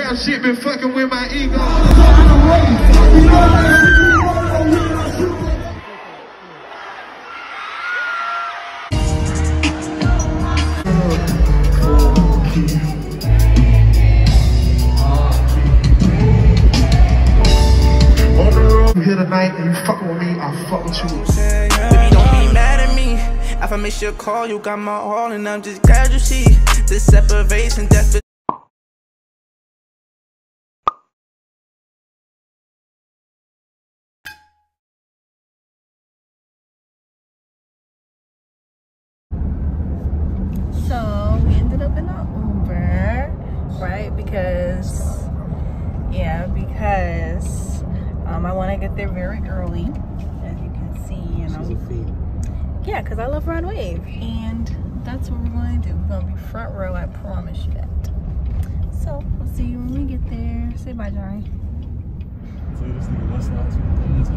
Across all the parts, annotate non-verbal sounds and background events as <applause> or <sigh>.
real shit been fucking with my ego. You here tonight and you fucking with me, I'll fuck with you. Baby, don't be mad at me. If I miss your call, you got my all, and I'm just glad you see this separation. Death So we ended up in an Uber, right? Because, yeah, because I get there very early, as you can see. You know, yeah, because I love Rod Wave, and that's what we're going to do. We're going to be front row. I promise you that. So we'll see you when we get there. Say bye, Johnny. So this nigga West Lights with the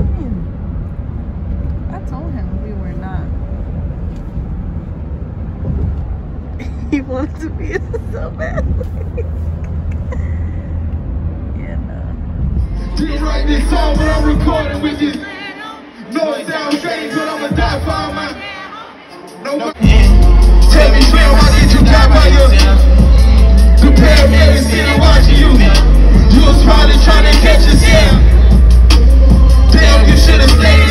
hmm. I told him we were not. <laughs> he wanted to be <laughs> so bad. yeah, no. Didn't write this song, but I'm recording with this. No, it sounds strange, but I'ma die for all my. No, tell me, Slim, how did you die by your? The paramedics sitting watching you. You was probably trying to catch a scam. Damn, you should've stayed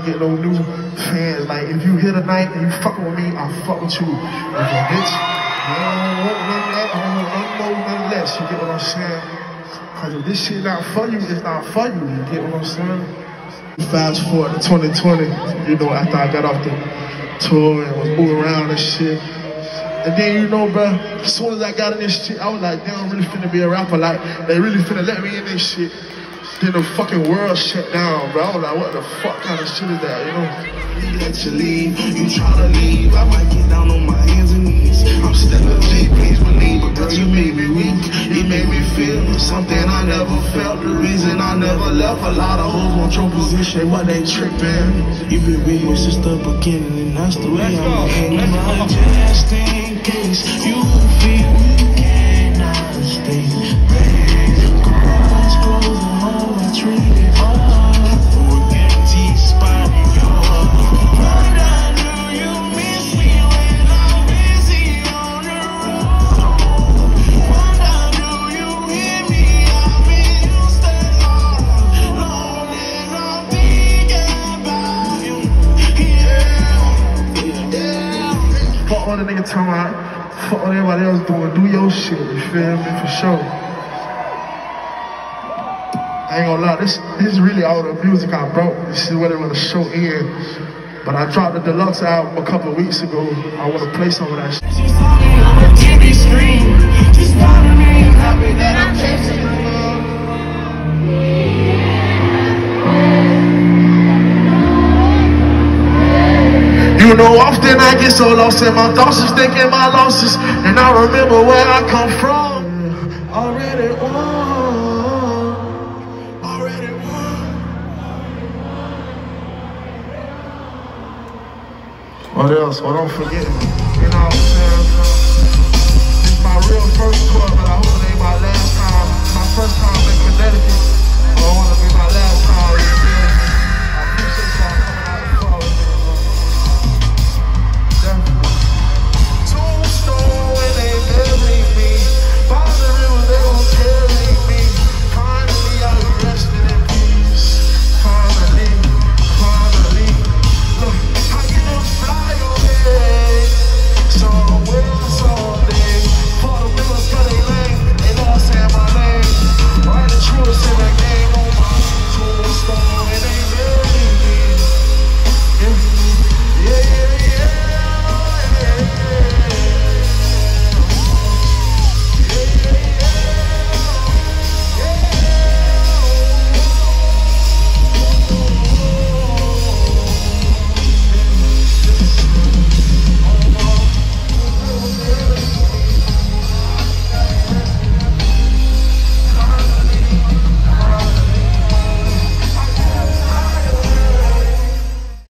to get no new fans. Like, if you here tonight and you fucking with me, I'll fuck with you. If you bitch, I don't want none that. I don't want less. You get what I'm saying? Cause if this shit not for you, it's not for you. You get what I'm saying? Fast forward to 2020, you know, after I got off the tour and was moving around and shit. And then, you know, bro, as soon as I got in this shit, I was like, damn, I'm really finna be a rapper. Like, they really finna let me in this shit. Then the fucking world shut down, bro. I was like, what the fuck kind of shit is that, you know? let you leave. You tryna leave, I might get down on my hands and knees. I'm still a G, please believe. But girl, you made me weak. You made me feel something I never felt. The reason I never left. A lot of hoes want your position, but they tripping. You been with me since the beginning, and that's the way I'm. But just in case you feel Talking about, fuck what everybody else doing. Do your shit, you feel me? For sure. I ain't gonna lie, this, this is really all the music I brought. This is what it was show in. But I dropped the deluxe out a couple weeks ago. I want to play some of that shit. She's You know, often I get so lost in my thoughts, just thinking my losses, and I remember where I come from. Already won, already won. What else? What don't forget me. You know what I'm saying? This my real first tour, but I hope it ain't my last time. My first time in Connecticut. I want to be.